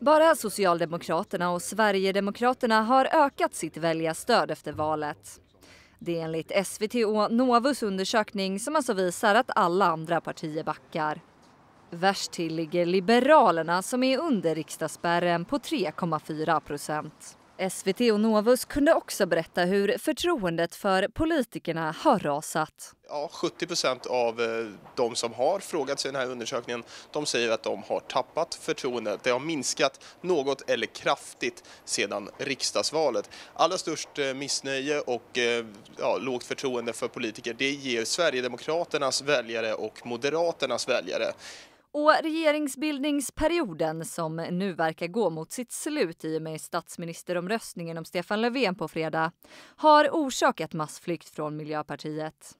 Bara Socialdemokraterna och Sverigedemokraterna har ökat sitt väljarstöd efter valet. Det är enligt SVT och Novus undersökning som alltså visar att alla andra partier backar. Värst till ligger Liberalerna som är under riksdagsspärren på 3,4 procent. SVT och Novus kunde också berätta hur förtroendet för politikerna har rasat. Ja, 70 procent av eh, de som har frågat sig i den här undersökningen de säger att de har tappat förtroendet. Det har minskat något eller kraftigt sedan riksdagsvalet. Allra störst eh, missnöje och eh, ja, lågt förtroende för politiker det ger Sverigedemokraternas väljare och Moderaternas väljare. Och regeringsbildningsperioden som nu verkar gå mot sitt slut i och med statsministeromröstningen om Stefan Löfven på fredag har orsakat massflykt från Miljöpartiet.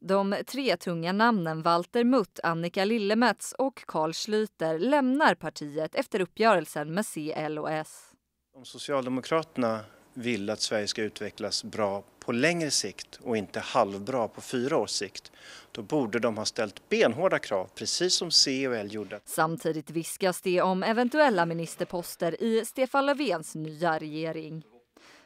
De tre tunga namnen Walter Mutt, Annika Lillemets och Carl Schlüter lämnar partiet efter uppgörelsen med C, L och S. Om Socialdemokraterna vill att Sverige ska utvecklas bra på längre sikt och inte halvbra på fyra års sikt, då borde de ha ställt benhårda krav, precis som C och L gjorde. Samtidigt viskas det om eventuella ministerposter i Stefan Löfvens nya regering.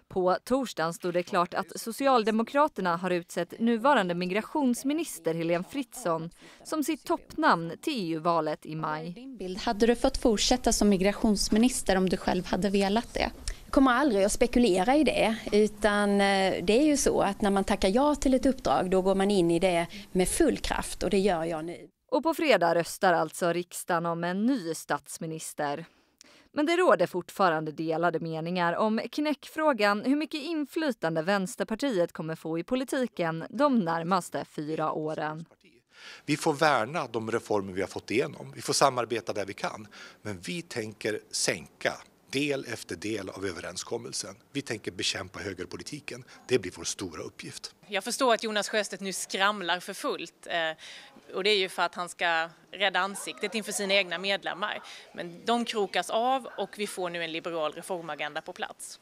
På torsdagen stod det klart att Socialdemokraterna har utsett nuvarande migrationsminister Helene Fritzon som sitt toppnamn till EU-valet i maj. Hade du fått fortsätta som migrationsminister om du själv hade velat det? Kommer aldrig att spekulera i det utan eh, det är ju så att när man tackar ja till ett uppdrag då går man in i det med full kraft och det gör jag nu. Och på fredag röstar alltså riksdagen om en ny statsminister. Men det råder fortfarande delade meningar om knäckfrågan hur mycket inflytande Vänsterpartiet kommer få i politiken de närmaste fyra åren. Vi får värna de reformer vi har fått igenom. Vi får samarbeta där vi kan. Men vi tänker sänka del efter del av överenskommelsen. Vi tänker bekämpa högerpolitiken. Det blir vår stora uppgift. Jag förstår att Jonas Sjöstedt nu skramlar för fullt eh, och det är ju för att han ska rädda ansiktet inför sina egna medlemmar. Men de krokas av och vi får nu en liberal reformagenda på plats.